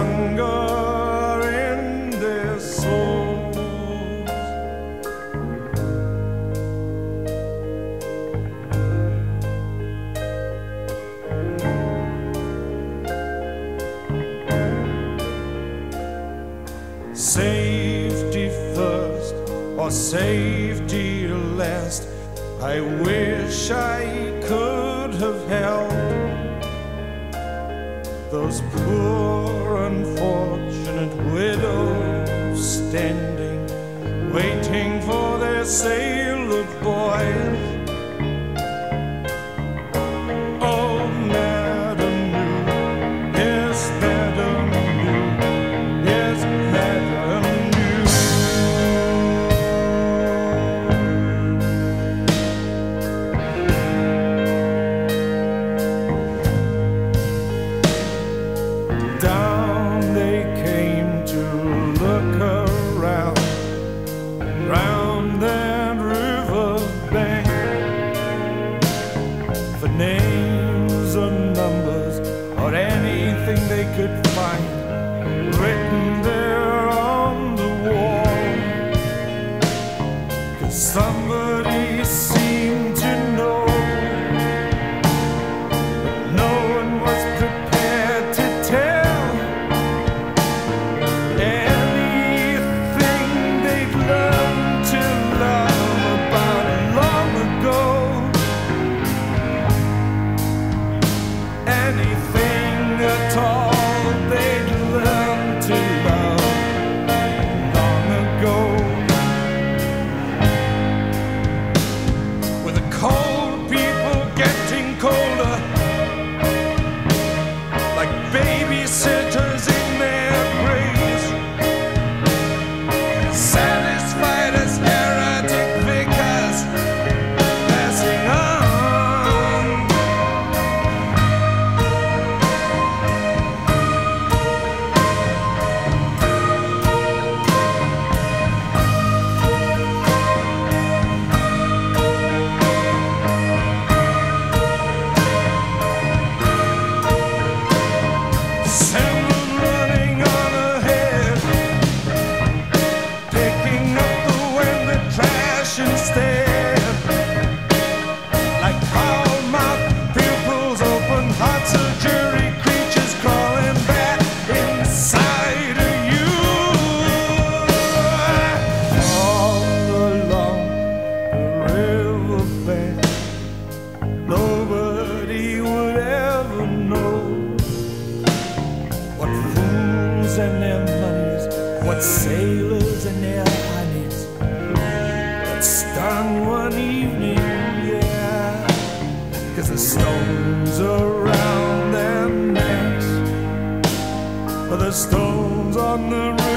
hunger in their souls. Safety first or safety last. I wish I could have helped those poor unfortunate widows standing, waiting for their sailor boy. boys. anything. Sailors and their honeys But stung one evening, yeah. Cause the stones around their necks, the stones on the